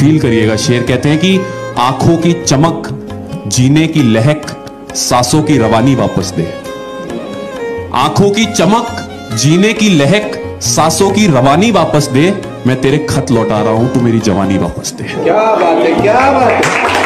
Feel करिएगा। शेर कहते हैं कि आँखों की चमक, जीने की लहक, सांसों की रवानी वापस दे। आँखों की चमक, जीने की लहक, सांसों की रवानी वापस दे। मैं तेरे खत लौटा रहा हूँ, तू मेरी जवानी वापस दे। क्या बात है, क्या बात है।